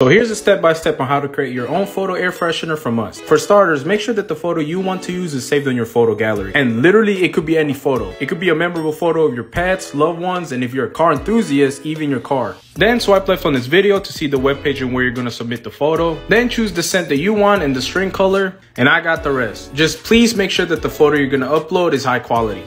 So here's a step-by-step -step on how to create your own photo air freshener from us. For starters, make sure that the photo you want to use is saved on your photo gallery. And literally, it could be any photo. It could be a memorable photo of your pets, loved ones, and if you're a car enthusiast, even your car. Then swipe left on this video to see the webpage and where you're gonna submit the photo. Then choose the scent that you want and the string color, and I got the rest. Just please make sure that the photo you're gonna upload is high quality.